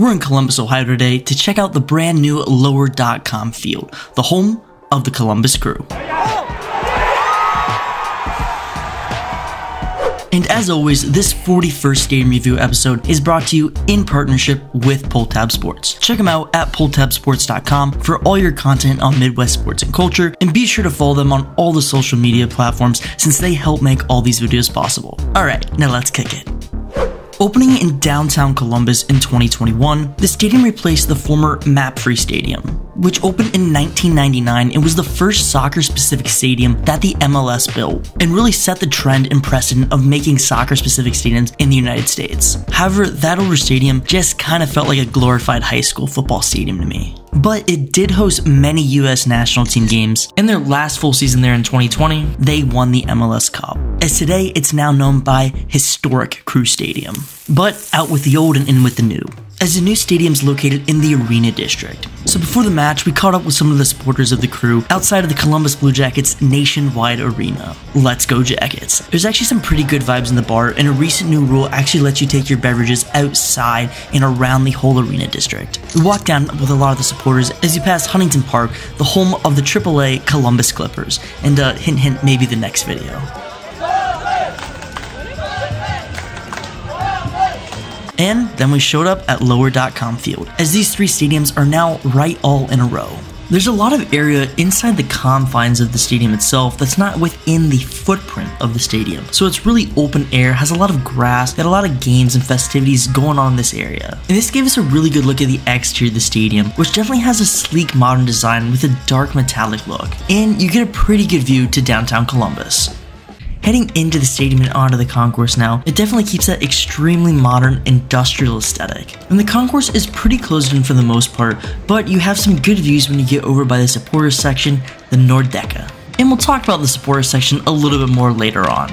We're in Columbus, Ohio today to check out the brand new Lower.com field, the home of the Columbus Crew. And as always, this 41st game Review episode is brought to you in partnership with PullTab Sports. Check them out at pulltabsports.com for all your content on Midwest sports and culture, and be sure to follow them on all the social media platforms since they help make all these videos possible. Alright, now let's kick it. Opening in downtown Columbus in 2021, the stadium replaced the former MAPFRE Stadium, which opened in 1999 and was the first soccer specific stadium that the MLS built, and really set the trend and precedent of making soccer specific stadiums in the United States. However, that older stadium just kind of felt like a glorified high school football stadium to me. But it did host many US national team games. In their last full season there in 2020, they won the MLS Cup. As today, it's now known by Historic Crew Stadium. But out with the old and in with the new as the new stadium is located in the Arena District. So before the match, we caught up with some of the supporters of the crew outside of the Columbus Blue Jackets nationwide arena. Let's go Jackets. There's actually some pretty good vibes in the bar, and a recent new rule actually lets you take your beverages outside and around the whole Arena District. We walked down with a lot of the supporters as you pass Huntington Park, the home of the AAA Columbus Clippers, and uh, hint hint maybe the next video. And then we showed up at lower.com field, as these three stadiums are now right all in a row. There's a lot of area inside the confines of the stadium itself that's not within the footprint of the stadium. So it's really open air, has a lot of grass, got a lot of games and festivities going on in this area. And this gave us a really good look at the exterior of the stadium, which definitely has a sleek modern design with a dark metallic look. And you get a pretty good view to downtown Columbus. Heading into the stadium and onto the concourse now, it definitely keeps that extremely modern industrial aesthetic. And the concourse is pretty closed in for the most part, but you have some good views when you get over by the supporters section, the Nordecke. And we'll talk about the supporters section a little bit more later on.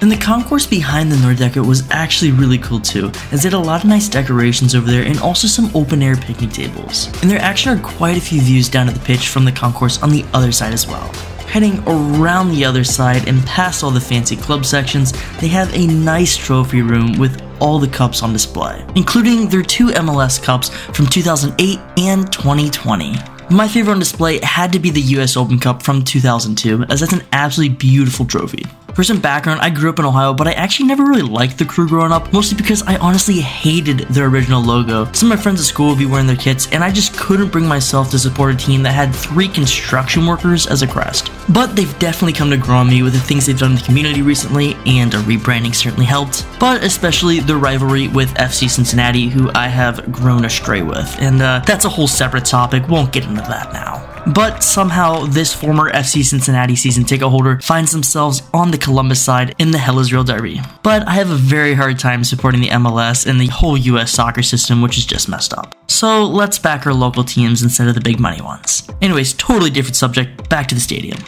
And the concourse behind the Nordecke was actually really cool too, as it had a lot of nice decorations over there and also some open air picnic tables. And there actually are quite a few views down to the pitch from the concourse on the other side as well. Heading around the other side and past all the fancy club sections, they have a nice trophy room with all the cups on display, including their two MLS cups from 2008 and 2020. My favorite on display had to be the US Open Cup from 2002, as that's an absolutely beautiful trophy. For some background, I grew up in Ohio, but I actually never really liked the crew growing up, mostly because I honestly hated their original logo. Some of my friends at school would be wearing their kits, and I just couldn't bring myself to support a team that had three construction workers as a crest. But they've definitely come to grow on me with the things they've done in the community recently, and a rebranding certainly helped, but especially the rivalry with FC Cincinnati, who I have grown astray with, and uh, that's a whole separate topic, won't get into that now. But somehow, this former FC Cincinnati season ticket holder finds themselves on the Columbus side in the Hell Is Real Derby. But I have a very hard time supporting the MLS and the whole US soccer system, which is just messed up. So let's back our local teams instead of the big money ones. Anyways, totally different subject, back to the stadium.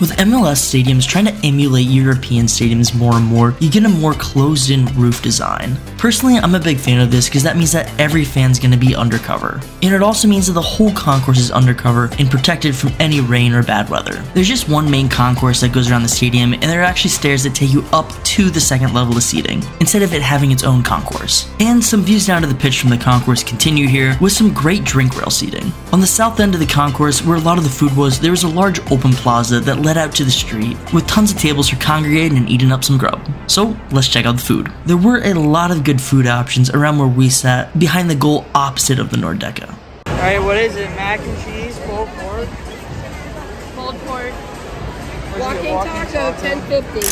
With MLS stadiums trying to emulate European stadiums more and more, you get a more closed in roof design. Personally, I'm a big fan of this because that means that every fan's going to be undercover. And it also means that the whole concourse is undercover and protected from any rain or bad weather. There's just one main concourse that goes around the stadium, and there are actually stairs that take you up to the second level of seating, instead of it having its own concourse. And some views down to the pitch from the concourse continue here with some great drink rail seating. On the south end of the concourse, where a lot of the food was, there was a large open plaza that led out to the street with tons of tables for congregating and eating up some grub. So let's check out the food. There were a lot of good food options around where we sat, behind the goal opposite of the Nordecke. Alright, what is it? Mac and cheese, pulled pork? Pulled pork. Was it Walking, taco, ten fifty.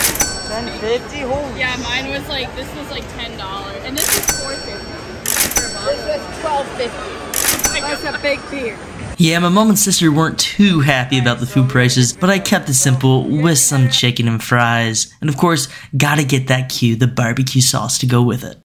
1050? Holy Yeah, mine was like this was like ten dollars, and this is four fifty. This was twelve fifty. That's a big beer. Yeah, my mom and sister weren't too happy about the food prices, but I kept it simple with some chicken and fries. And of course, gotta get that Q, the barbecue sauce to go with it.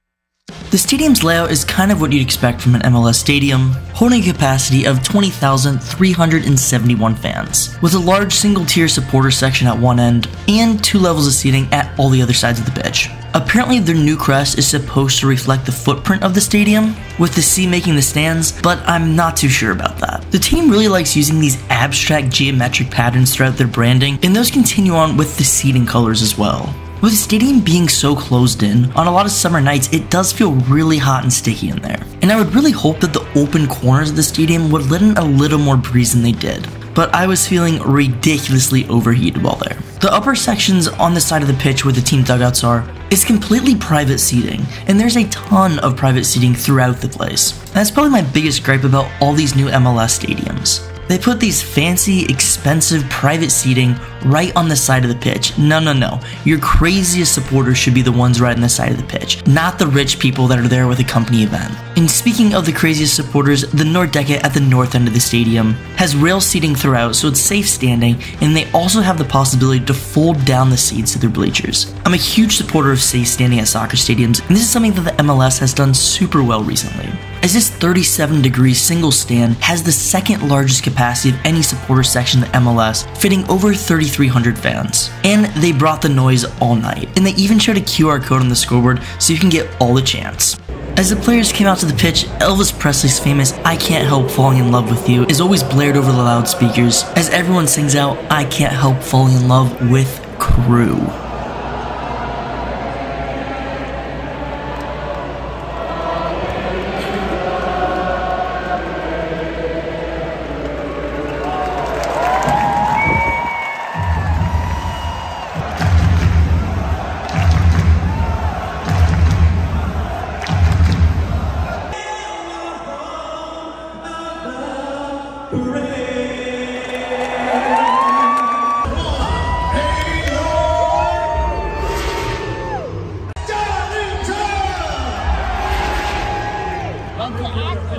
The stadium's layout is kind of what you'd expect from an MLS stadium, holding a capacity of 20,371 fans, with a large single tier supporter section at one end and two levels of seating at all the other sides of the pitch. Apparently, their new crest is supposed to reflect the footprint of the stadium, with the C making the stands, but I'm not too sure about that. The team really likes using these abstract geometric patterns throughout their branding, and those continue on with the seating colors as well. With the stadium being so closed in, on a lot of summer nights it does feel really hot and sticky in there. And I would really hope that the open corners of the stadium would let in a little more breeze than they did but I was feeling ridiculously overheated while there. The upper sections on the side of the pitch where the team dugouts are is completely private seating, and there's a ton of private seating throughout the place. That's probably my biggest gripe about all these new MLS stadiums. They put these fancy, expensive private seating right on the side of the pitch. No, no, no. Your craziest supporters should be the ones right on the side of the pitch, not the rich people that are there with a company event. And speaking of the craziest supporters, the Nordecke at the north end of the stadium has rail seating throughout, so it's safe standing, and they also have the possibility to fold down the seats to their bleachers. I'm a huge supporter of safe standing at soccer stadiums, and this is something that the MLS has done super well recently as this 37 degree single stand has the second largest capacity of any supporter section in the MLS, fitting over 3,300 fans. And they brought the noise all night, and they even showed a QR code on the scoreboard so you can get all the chants. As the players came out to the pitch, Elvis Presley's famous I Can't Help Falling in Love with You is always blared over the loudspeakers as everyone sings out I Can't Help Falling in Love with Crew.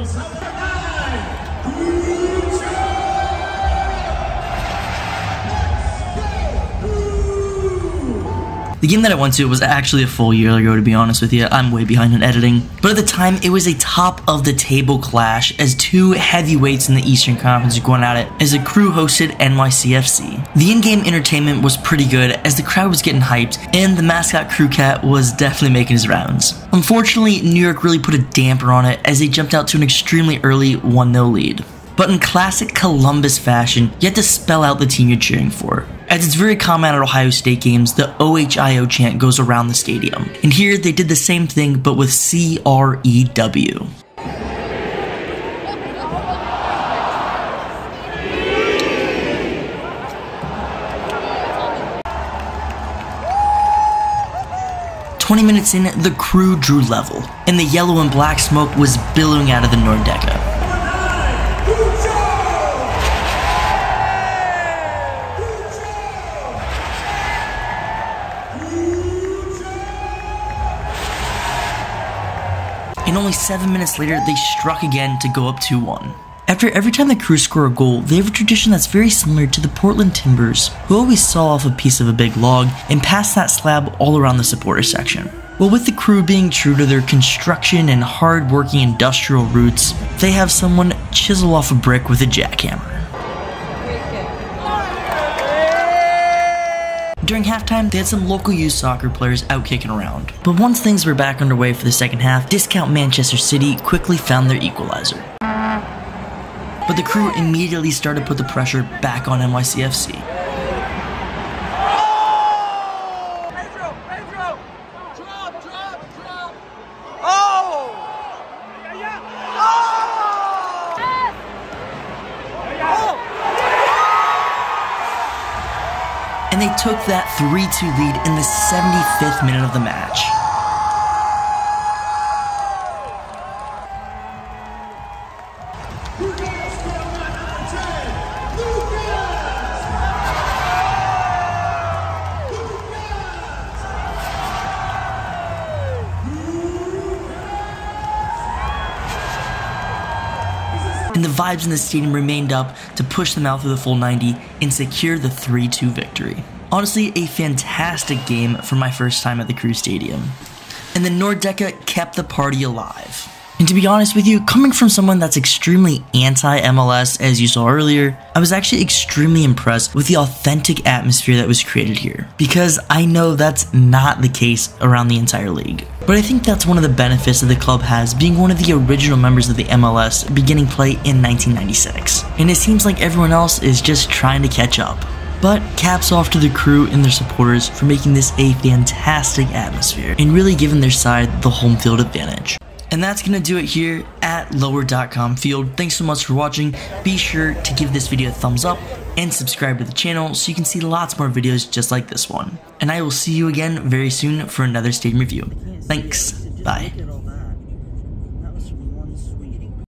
Thank you. The game that I went to was actually a full year ago, to be honest with you. I'm way behind in editing. But at the time, it was a top of the table clash as two heavyweights in the Eastern Conference were going at it as a crew hosted NYCFC. The in game entertainment was pretty good as the crowd was getting hyped, and the mascot crew cat was definitely making his rounds. Unfortunately, New York really put a damper on it as they jumped out to an extremely early 1 0 lead. But in classic Columbus fashion, you had to spell out the team you're cheering for. As it's very common at Ohio State games, the OHIO chant goes around the stadium. And here they did the same thing but with C R E W. Twenty minutes in, the crew drew level, and the yellow and black smoke was billowing out of the Nordecke. And only 7 minutes later they struck again to go up 2-1. After every time the crew score a goal, they have a tradition that's very similar to the Portland Timbers, who always saw off a piece of a big log and pass that slab all around the supporter section. Well, with the crew being true to their construction and hard-working industrial roots, they have someone chisel off a brick with a jackhammer. During halftime, they had some local youth soccer players out kicking around. But once things were back underway for the second half, discount Manchester City quickly found their equalizer. But the crew immediately started to put the pressure back on NYCFC. Oh! And they took that 3-2 lead in the 75th minute of the match. Vibes in the stadium remained up to push them out through the full 90 and secure the 3 2 victory. Honestly, a fantastic game for my first time at the Crew Stadium. And the Nordecke kept the party alive. And to be honest with you, coming from someone that's extremely anti MLS, as you saw earlier, I was actually extremely impressed with the authentic atmosphere that was created here. Because I know that's not the case around the entire league. But I think that's one of the benefits that the club has being one of the original members of the MLS beginning play in 1996. And it seems like everyone else is just trying to catch up. But caps off to the crew and their supporters for making this a fantastic atmosphere and really giving their side the home field advantage. And that's going to do it here at lower.com field. Thanks so much for watching. Be sure to give this video a thumbs up and subscribe to the channel so you can see lots more videos just like this one. And I will see you again very soon for another stadium review. Thanks. Bye.